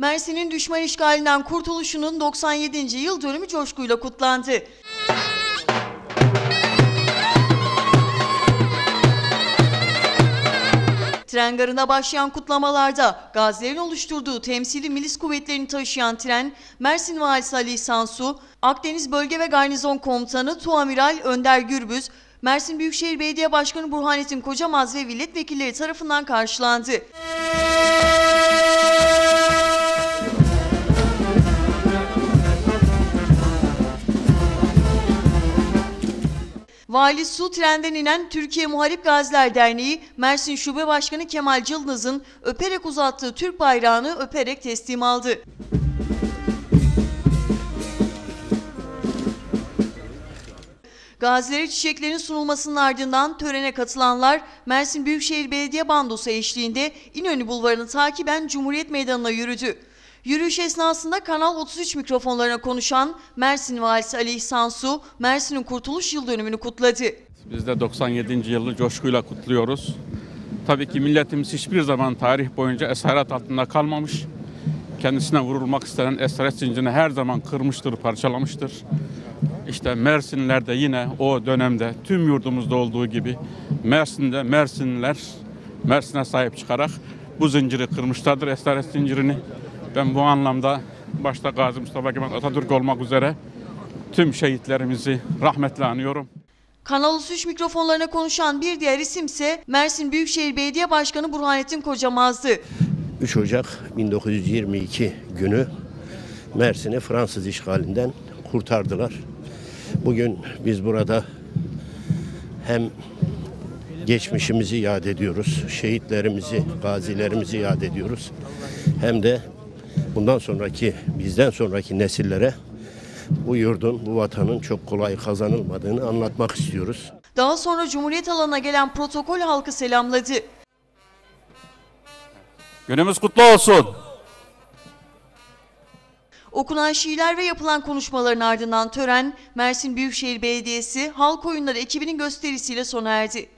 Mersin'in düşman işgalinden kurtuluşunun 97. yıl dönümü coşkuyla kutlandı. Tren garına başlayan kutlamalarda gazilerin oluşturduğu temsili milis kuvvetlerini taşıyan tren, Mersin Valisi Ali Sansu, Akdeniz Bölge ve Garnizon Komutanı Tuamiral Önder Gürbüz, Mersin Büyükşehir Belediye Başkanı Burhanettin Kocamaz ve milletvekilleri tarafından karşılandı. Vali Su trenden inen Türkiye Muharip Gaziler Derneği Mersin Şube Başkanı Kemal Cılnız'ın öperek uzattığı Türk bayrağını öperek teslim aldı. Gazilere çiçeklerin sunulmasının ardından törene katılanlar Mersin Büyükşehir Belediye Bandosu eşliğinde İnönü Bulvarı'nı takiben Cumhuriyet Meydanı'na yürüdü. Yürüyüş esnasında Kanal 33 mikrofonlarına konuşan Mersin Valisi Ali İhsan Su, Mersin'in kurtuluş yıl dönümünü kutladı. Biz de 97. yılı coşkuyla kutluyoruz. Tabii ki milletimiz hiçbir zaman tarih boyunca esaret altında kalmamış. Kendisine vurulmak istenen esaret zincirini her zaman kırmıştır, parçalamıştır. İşte Mersinliler de yine o dönemde tüm yurdumuzda olduğu gibi Mersin'de Mersinliler Mersin'e sahip çıkarak bu zinciri kırmışlardır, esaret zincirini. Ben bu anlamda başta Gazi Mustafa Kemal Atatürk olmak üzere tüm şehitlerimizi rahmetle anıyorum. Kanal 33 mikrofonlarına konuşan bir diğer isimse Mersin Büyükşehir Belediye Başkanı Burhanettin Kocamaz'dı. 3 Ocak 1922 günü Mersin'i Fransız işgalinden kurtardılar. Bugün biz burada hem geçmişimizi yad ediyoruz, şehitlerimizi, gazilerimizi yad ediyoruz. Hem de bundan sonraki, bizden sonraki nesillere bu yurdun, bu vatanın çok kolay kazanılmadığını anlatmak istiyoruz. Daha sonra Cumhuriyet alanına gelen protokol halkı selamladı. Günümüz kutlu olsun. Okunan şiirler ve yapılan konuşmaların ardından tören Mersin Büyükşehir Belediyesi Halk Oyunları ekibinin gösterisiyle sona erdi.